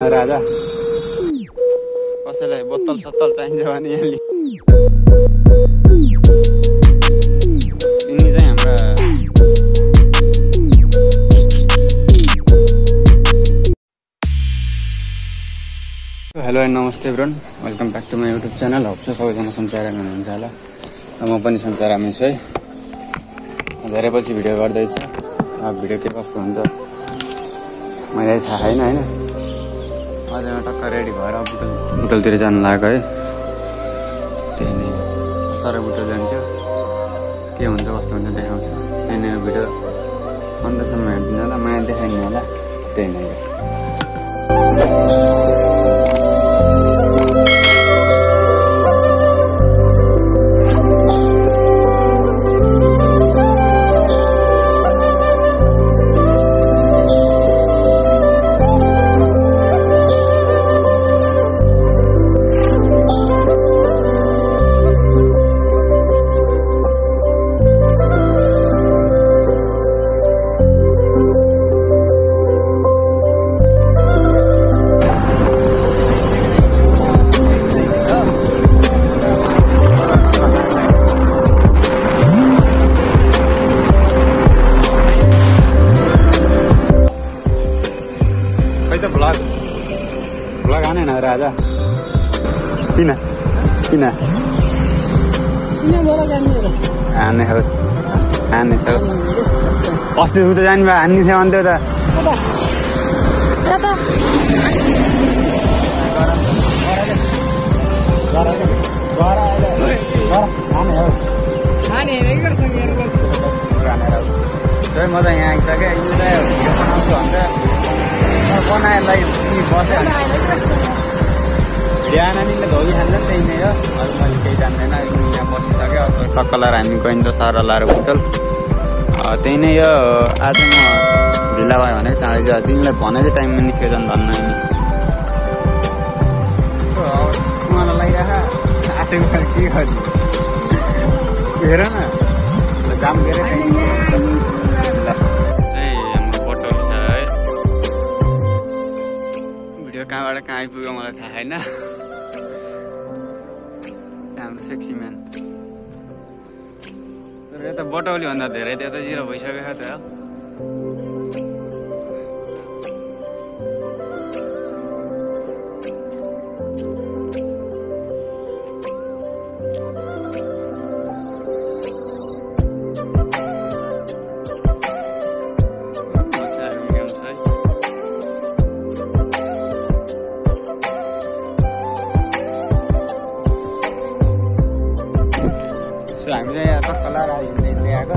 राजा। कसैलाई बोतल सत्तल चाहिन्छ भने यिनी चाहिँ हाम्रा हेलो एन्ड नमस्ते brown welcome back to my YouTube channel. होप्छ सबैजना सञ्चारमा हुनुहुन्छ होला। र म पनि सञ्चारमा छु है धेरै पछि भिडियो गर्दैछु। अब भिडियो के कस्तो हुन्छ? मलाई थाहा छैन होइन? अझै म टक्क रेडी भएर बुटल बुटलतिर जानु लाग्यो है। त्यही नै। सर बुटल जान्छु। के हुन्छ कस्तो हुन्छ देखाउँछु। यहाँनिर भिडियो अन्तसम्म हेरिदिनु होला माया देखाइदिनु होला। त्यही नै किन किन हाने हो हाने छ अस्ति उता जानु भयो हान्ने थियो अन्त त सबै मजा यहाँ भिडियो बनाउँछु भन्दा बस्यो भिडियो आनानीले धोबी खान्छ नि त्यही नै हो अरू मैले केही जान्दैन यहाँ बसिसक्यो अब टक्क लाएर हामी गइन्छ सारा लाएर होटल त्यही नै हो आज म ढिला भयो भनेको चाँडै चाहिँ तिमीलाई भनेको टाइममा निस्केछ नि धन्न गएर के गर्नु हेर न जाम चाहिँ हाम्रो पटल छ है भिडियो कहाँबाट कहाँ आइपुग्यो मलाई थाहा छैन हाम्रो सेक्सी म्यान तर यता बटौलीभन्दा धेरै त्यतातिर भइसकेको त सो हामी चाहिँ यहाँ टक्क लाएर हिँड्दै हिँड्दै आएको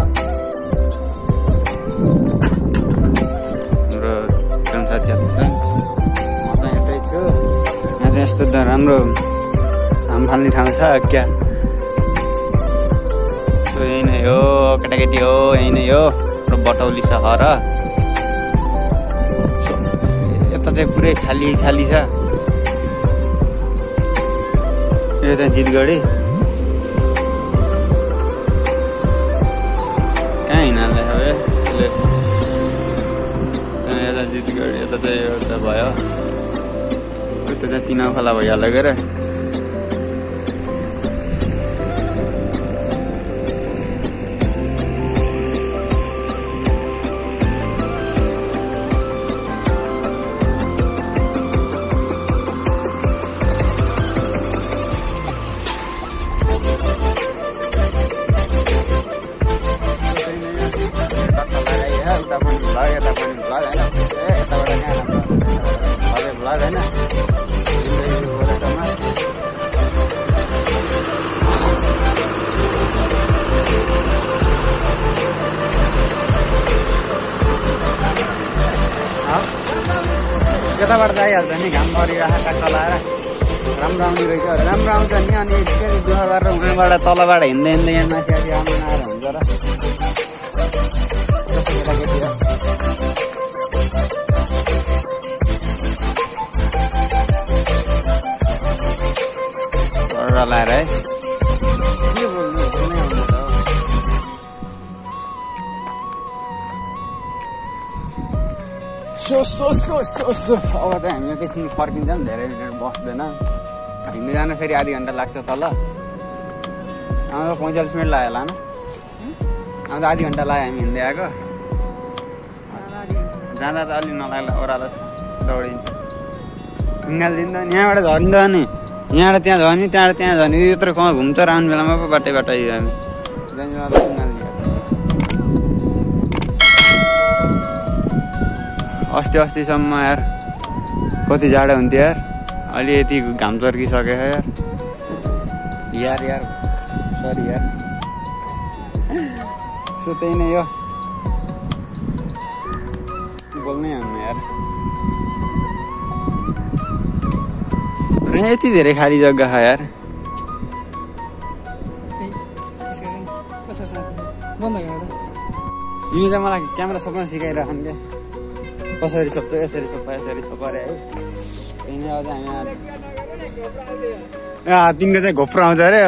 हाम्रो प्रेम साथीहरू छ म चाहिँ यतै छु यहाँ चाहिँ यस्तो त राम्रो हाम फाल्ने ठाउँ छ क्या सो यही नै हो केटाकेटी हो यही नै हो हाम्रो बटौली सहर सो यता चाहिँ पुरै खाली खाली छ यो चाहिँ जितगढी यता चाहिँ एउटा भयो। उता चाहिँ तिना खोला भइहाल्यो के यताबाट त आइहाल्छ नि घाम परिरहेको टक्क लाएर राम्रो आउने रहेछ राम्रो आउँछ नि अनि फेरि यहाँ हो so so so so so अब चाहिँ हामी एकैछिन फर्किन्छौँ धेरै मिनट बस्दैन हिँड्दै जान फेरि आधी घन्टा लाग्छ तल आउँदा पैँचालिस मिनट लाग्यो होला होइन आउँदा आधी घन्टा लाग्यो हामी हिँड्दै आएको जाँदा त अलि नलाग्ला ओह्रालो दौडिन्छ ढुङ्गाल दिन्छ नि यहाँबाट झरिन्छ नि यहाँबाट त्यहाँ झर्ने त्यहाँबाट त्यहाँ झर्ने यत्रो कहाँ घुम्छ र आउने बेलामा पो बाटै बाटै हामी अस्ति अस्तिसम्म यार। कति जाडो हुन्थ्यो यार। अलि यति घाम चर्किसक्यो यार। यार यार। सरी यार। सो त्यही नै हो। बोल्नै हुन्न यार। र यति धेरै खाली जग्गा छ यार। यिनी चाहिँ मलाई क्यामेरा छोप्न सिकाइरहन् क्या? कसरी छोप्छ यसरी छोप यसरी छोप अरे है। त्यही नै अझ हामी तिनको चाहिँ घोप्रो आउँछ अरे।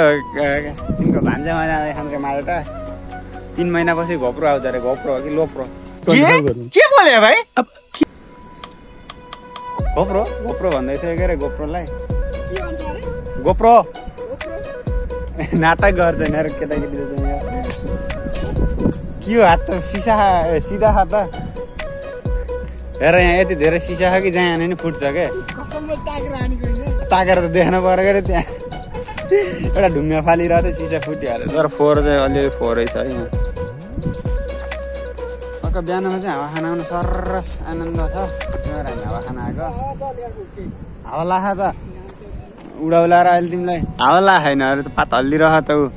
तिनको भान्जामा जाँदै खान्छ माटो तिन महिनापछि घोप्रो आउँछ अरे घोप्रो हो कि लोप्रो? के? बोले भाइ? घोप्रो? घोप्रो भन्दै थियो के अरे? घोप्रोलाई गोप्रो नाटक गर्छ नि अरे चाहिँ यहाँ। के हो हात त? सिसा ए, सिधा हात त। हेर यहाँ यति धेरै सिसा छ कि जहाँ हाने नि फुट्छ के? कसमले ताकेर त देख्नु पऱ्यो अरे त्यहाँ। एउटा ढुङ्गा फालिरहेको थियो सिसा फुटिहाल्यो। तर फोहोर चाहिँ अलिअलि फोहोरै छ है यहाँ। अर्को बिहानमा चाहिँ हावा खान आउनु सरस आनन्द छ। हामी हावा खान आएको। हावा लाख त। उडाउलाएर अहिले तिमीलाई। हावा ला छैन अरे त पात हल्लिरह त ऊ।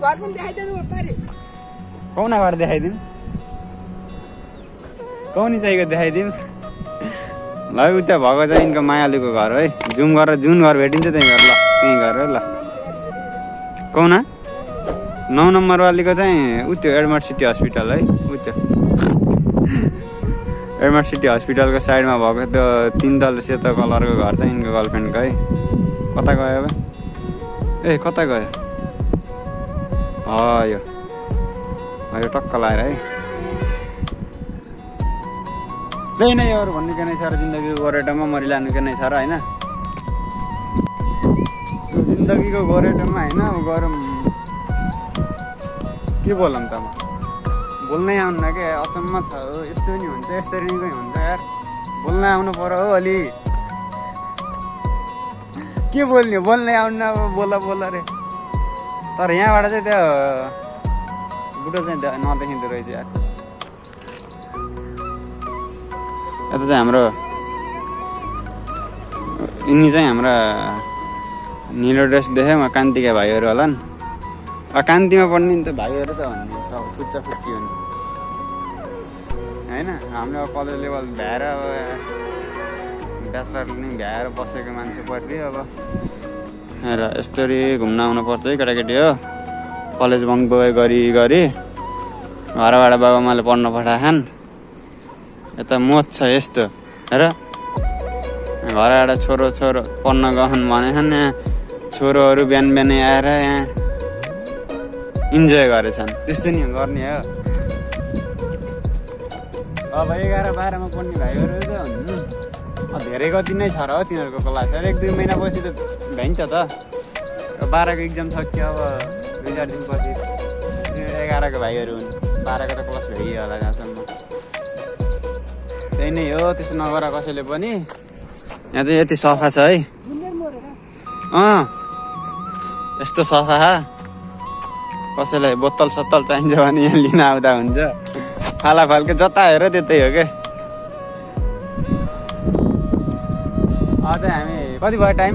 घर पनि देखाइदिनु पारे कौना घर देखाइदिउँ कौनी चाहिएको देखाइदिउँ ल उता भएको चाहिँ यिनको मायालुको घर है जुम गरेर जुन घर भेटिन्छ त्यहीँ घर ल त्यहीँ घर ल कौना नौ नम्बरवालीको चाहिँ उ त्यो एडमर्ट सिटी हस्पिटल है उ त्यो एडमर्ट सिटी हस्पिटलको साइडमा भएको त्यो तिन तल सेतो कलरको घर चाहिँ यिनको गर्लफ्रेन्डको है कता गयो बा ए कता गयो यो यो टक्क लाएर है त्यही नै अरू भन्नु के नै छ र जिन्दगीको गोरेटोमा मरिलानु के नै छ र होइन जिन्दगीको गोरेटोमा होइन अब गरौँ के बोलौँ त म बोल्नै आउन्न के अचम्म छ हो यस्तो नि हुन्छ यस्तरी नै हुन्छ यार बोल्न आउनु पर्यो हो अलि के बोल्ने बोल्नै आउन्न अब बोल बोल रे तर यहाँबाट चाहिँ त्यो बुढो चाहिँ नदेखिँदो रहेछ। यता चाहिँ हाम्रो यिनी चाहिँ हाम्रा निलो ड्रेस देखेँ म कान्तिका भाइहरू होला नि कान्तिमा पढ्ने नि त भाइहरू त भन्ने सब फुच्चा फुच्ची हुने। होइन अब कलेज लेभल भ्याएर अब ब्याचलर नि भ्याएर बसेको मान्छे पऱ्यो अब। र यस्तरी घुम्न आउनुपर्छ है केटाकेटी हो। कलेज बगाइ गरी गरी घरबाट बाबामाले पढ्न पठाएछन्। यता मोज छ यस्तो र घरबाट छोरो छोरो पढ्न गहन् भनेछन् यहाँ। छोरोहरू बिहान बिहानै आएर यहाँ इन्जोय गरेछन्। त्यस्तो नि गर्ने हो। अब एघार बाह्रमा पढ्ने भाइहरू त हुन्। अब धेरै कति नै छ र तिनीहरूको क्लास। एक दुई महिनापछि त भ्याइन्छ त। बाह्रको इक्जाम सकियो अब दुई चार दिनपछि एघारको भाइहरू हुन्। बाह्रको त क्लास भइयो होला जहाँसम्म। त्यही नै हो त्यसो नगर कसैले पनि। यहाँ चाहिँ यति सफा छ है। अँ यस्तो सफा। कसैलाई बोतल सत्तल चाहिन्छ भने यहाँ लिन आउँदा हुन्छ। फालाफालको जता हेर त्यतै हो क्या कति भयो टाइम?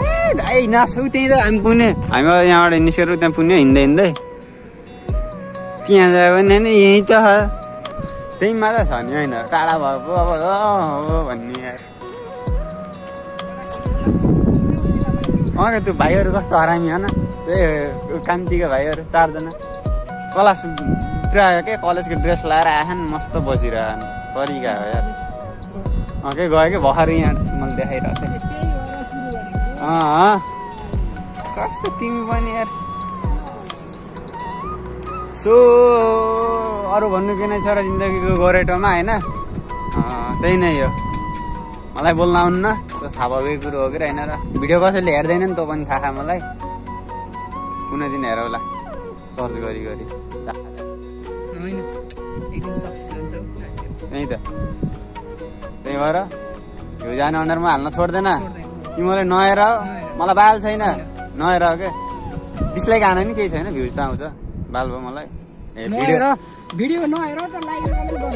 ए दाइ नाप्छौ त्यहीँ त हामी पुग्ने। हामी यहाँबाट निस्केर त्यहाँ पुग्ने हिँड्दै हिँड्दै। त्यहाँ जायो भने नि यहीँ त त्यही मात्र छ नि होइन? टाढा भएको अब हो भन्ने अँ क्या त्यो भाइहरू कस्तो हरामी होइन त्यही कान्तिको भाइहरू चारजना। क्लास प्रायः के कलेजको ड्रेस लगाएर आएछन् मस्त बसिरहन्। तरिका हो यार। के गयो कि भर्खर यहाँ मैले देखाइरहेको थिएँ अँ अँ। कस्तो तिमी पनि यार। सो अरू भन्नु के नै छ र जिन्दगीको गोरेटोमा होइन अँ, त्यही नै हो। मलाई बोल्न आउन्न त्यो स्वाभाविक कुरो हो कि होइन र। भिडियो कसैले हेर्दैन नि तँ पनि थाहा छ मलाई। कुनै दिन हेरौला सर्च गरी गरी। त्यही त। त्यही भएर यो जाने अन्डरमा हाल्न छोड्दैन। तिमीले नहेर। मलाई बाल छैन। नहेर हो के? डिसलाइक हान नि केही छैन। भ्युज त आउँछ। बाल भयो मलाई। ए भिडियो। नहेर भिडियो नहेर त लाइक कमेन्ट गर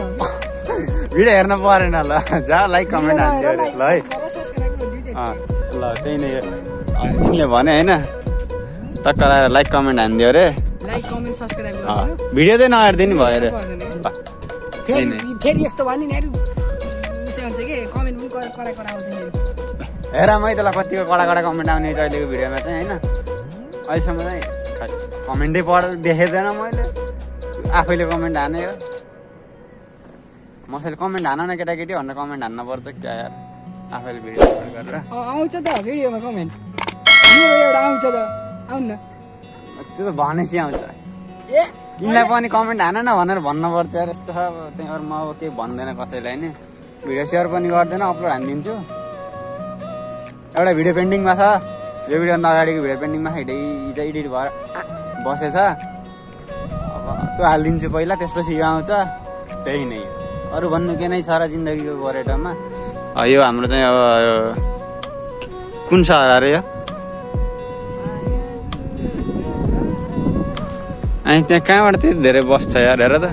भिडियो हेर्न परेन ल। जा लाइक कमेन्ट हान्थ्यो अरे। ल है। ल त्यही नै तिमीले भने होइन। टक्क लगाएर लाइक कमेन्ट हानिदियो अरे भिडियो चाहिँ नहेरिदिनु भयो अरे। फेरि यस्तो हेर मै त्यसलाई कतिको कडा कडा कमेन्ट आउने अहिलेको भिडियोमा चाहिँ होइन। अहिलेसम्म चाहिँ कमेन्टै पढ देखेदैन मैले। आफैले कमेन्ट हाने हो। मसैले कमेन्ट हान न केटाकेटी भनेर कमेन्ट हान्न पर्छ क्या यार। आफैले भिडियो गरेर। आउँछ त भिडियोमा कमेन्ट एउटा आउँछ त। आउनु न। त्यो त भनेपछि आउँछ। ए तिमीलाई पनि कमेन्ट हान न भनेर भन्नुपर्छ यार यस्तो अब त्यही भएर म अब केही भन्दैन कसैलाई नि। भिडियो सेयर पनि गर्दैन अपलोड हानिदिन्छु एउटा भिडियो पेन्डिङमा छ। यो भिडियोभन्दा अगाडिको भिडियो पेन्डिङमा छ हिजो एडिट भएर बसेछ। अब त्यो हालिदिन्छु पहिला त्यसपछि यो आउँछ। त्यही नै। अरू भन्नु के नै छ र जिन्दगीको अ, यो हाम्रो चाहिँ अब कुन सहर अरे यो? अनि त्यहाँ कहाँबाट त्यति धेरै बस छ यार हेर त।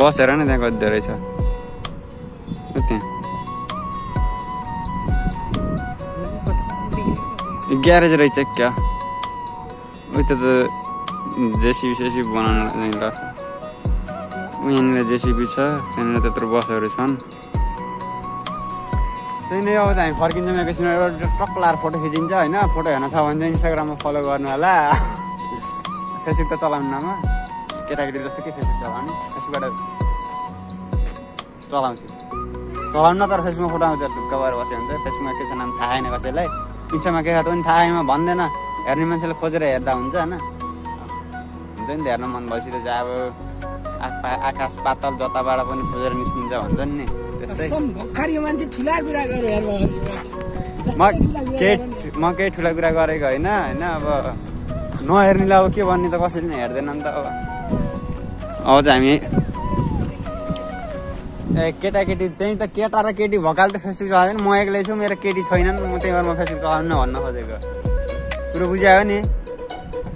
बस हेर न त्यहाँ कति धेरै छ। त्यहाँ ग्यारेज रहेछ क्या? उता त जेसिबी सेसिबी बनाउनु लाग्छ यहाँनिर जेसिबी छ त्यहाँनिर त्यत्रो बसहरू छन् त्यही नै अब हामी फर्किन्छौँ एकैछिन एउटा टक्क लाएर फोटो खिचिन्छ होइन फोटो हेर्न छ भने चाहिँ इन्स्टाग्राममा फलो गर्नु होला फेसबुक त चलाउनुमा केटाकेटी जस्तो के फेसबुक चलाउने फेसबुकबाट चलाउँछु चलाउनु तर फेसबुकमा फोटो आउँछ ढुक्क भएर बस्यो भने चाहिँ फेसबुकमा के छ नाम थाहा छैन कसैलाई। इन्स्टामा के छ त पनि थाहा छैन भन्दैन। हेर्ने मान्छेले खोजेर हेर्दा हुन्छ होइन। हुन्छ नि त हेर्न मन भएपछि त जा अब आका- आकाश पातल जताबाट पनि खोजेर निस्किन्छ भन्छन् नि। त्यस्तै। म केही म केही ठुला कुरा गरेको होइन होइन अब नहेर्नेलाई अब के भन्ने त कसैले पनि हेर्दैन नि त अब। अब चाहिँ हामी ए केटाकेटी त्यही त केटा र केटी भकाल त फेसबुक चलाउँदैन। म एक्लै छु मेरो केटी छैनन् म त्यही भएर म फेसबुक चलाउनु भन्न खोजेको। कुरो बुझायो नि?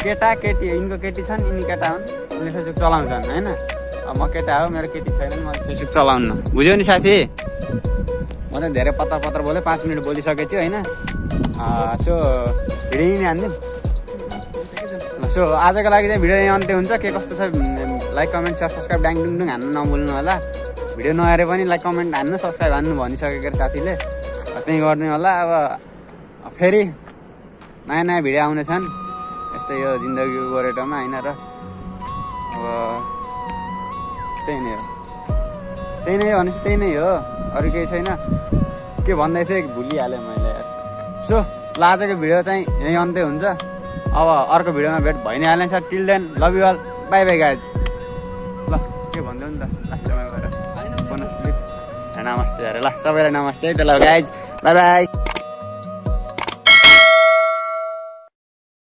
केटा केटी यिनको केटी छन् यिनी केटा हुन् यिनले फेसबुक चलाउँछन् होइन? अब म केटा हो मेरो केटी छैनन् म फेसबुक चलाउन्न। बुझ्यौ नि साथी? म चाहिँ धेरै पत्र पत्र बोलेँ पाँच मिनट बोलिसकेको छु होइन? सो भिडियो नै हानिदिउँ। सो आजको लागि चाहिँ भिडियो अन्त्य हुन्छ। के कस्तो छ लाइक कमेन्ट सेयर सब्सक्राइब डुङ डुङ हान्नु नभुल्नु होला भिडियो नहेरे पनि लाइक कमेन्ट हान्नु सब्सक्राइब हान्नु भनिसकेको साथीले। त्यहीँ गर्ने होला अब फेरि नयाँ नयाँ भिडियो आउनेछन्। यस्तै यो जिन्दगीको गोरेटोमा होइन र? अब त्यही नै हो। त्यही नै हो भनेपछि त्यही नै हो। अरू केही छैन। के भन्दै थिएँ? भुलिहालेँ मैले। सो ल आजको भिडियो चाहिँ यहीँ अन्त्य हुन्छ। अब अर्को भिडियोमा भेट भइ नै हाल्नेछ till then love you all bye bye guys नमस्ते अरे ल सबैलाई नमस्ते। त ल गाइज बाई बाई